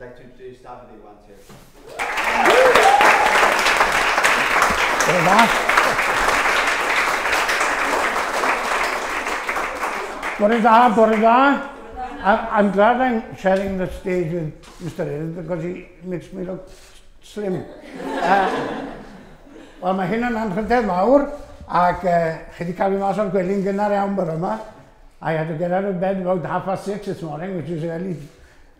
we'd like to introduce Dafydd Iwan. Bore da. Bore da, bore. I- I'm glad I'm sharing the stage with Mr. Hill because he makes me look slim. Uh, Wel, mae hyn yn anrhydedd mawr ac uh, chi wedi cael ei mas o'r gwely'n gynnar iawn bore yma. I had to get out of bed about half past six this morning, which is early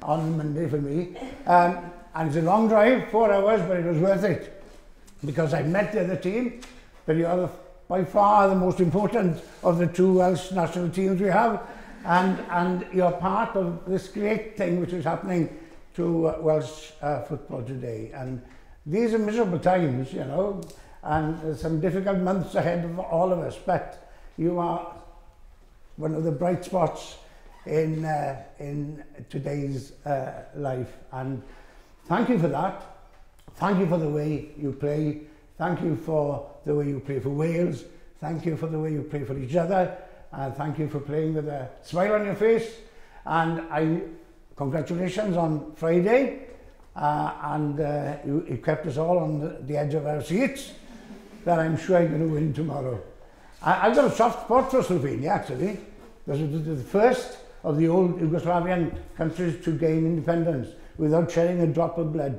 on Monday for me. Um, and it's a long drive, four hours, but it was worth it because I met the other team, but you are by far the most important of the two Welsh national teams we have, and, and you're part of this great thing which is happening to uh, Welsh uh, football today. And these are miserable times, you know, and some difficult months ahead of all of us, but you are one of the bright spots in, uh, in today's uh, life. And thank you for that. Thank you for the way you play. Thank you for the way you play for Wales. Thank you for the way you play for each other. And thank you for playing with a smile on your face. And I congratulations on Friday. Uh, and uh, you, you kept us all on the, the edge of our seats. That I'm sure you're going to win tomorrow. I, I've got a soft spot for Slovenia actually. It was the first of the old Yugoslavian countries to gain independence without shedding a drop of blood.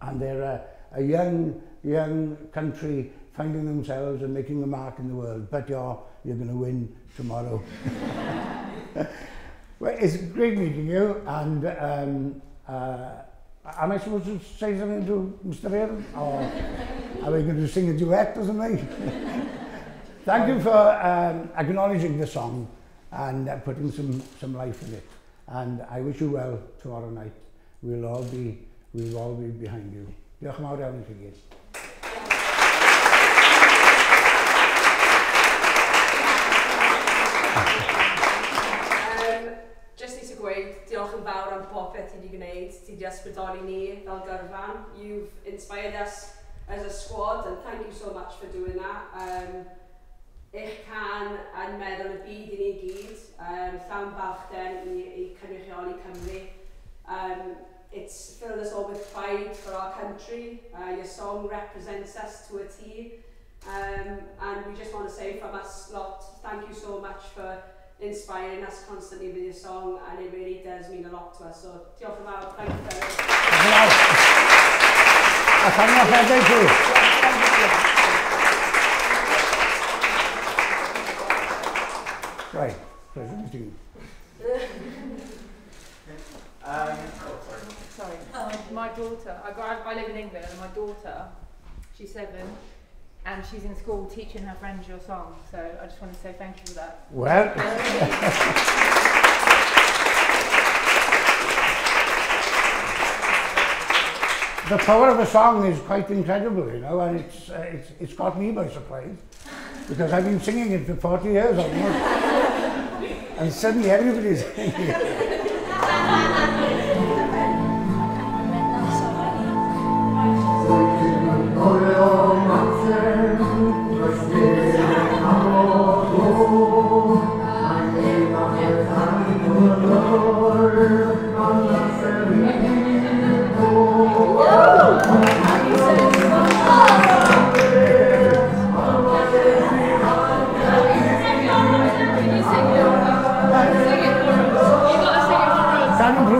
And they're a, a young, young country finding themselves and making a mark in the world. But you're, you're going to win tomorrow. well, it's great meeting you. And um, uh, am I supposed to say something to Mr. Hill? Or are we going to sing a duet or something? Thank you for um, acknowledging the song and uh, putting some, some life in it. And I wish you well tomorrow night. We'll all be, we'll all be behind you. Diolch yn fawr iawn i chi gyd. ti wedi ysbrydoli ni fel gyrfan. You've inspired us as a squad and thank you so much for doing that. Um, eich can yn meddwl y byd i ni gyd, um, llawn balchden i, i cynrychioli Cymru. Um, it's filled us all with pride for our country. Uh, your song represents us to a T. Um, and we just want to say from us lot, thank you so much for inspiring us constantly with your song and it really does mean a lot to us. So diolch yn fawr, thank you very much. A thank you. My daughter, I, got, I live in England and my daughter, she's seven, and she's in school teaching her friends your song. So I just want to say thank you for that. Well, the power of a song is quite incredible, you know, and it's, uh, it's, it's got me by surprise. Because I've been singing it for 40 years almost. and suddenly everybody's singing it.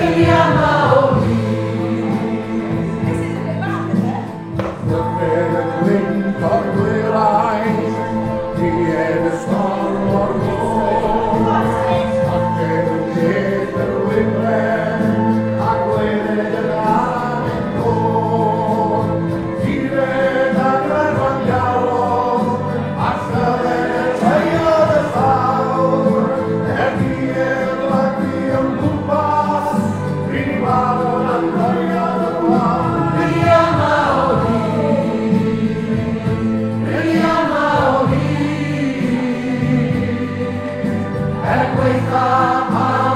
Yeah. wake up.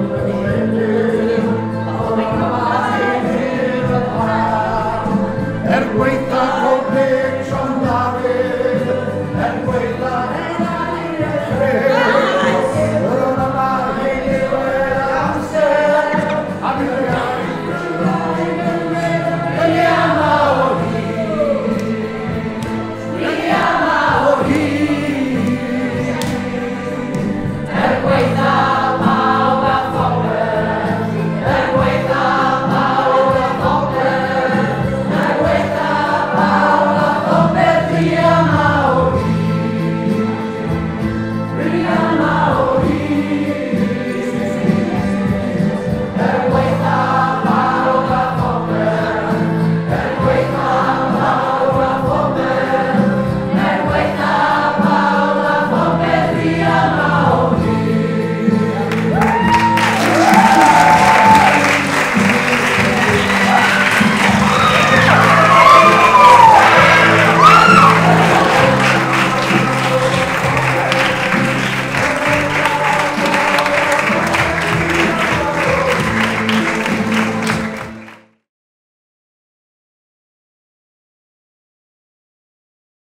Amen.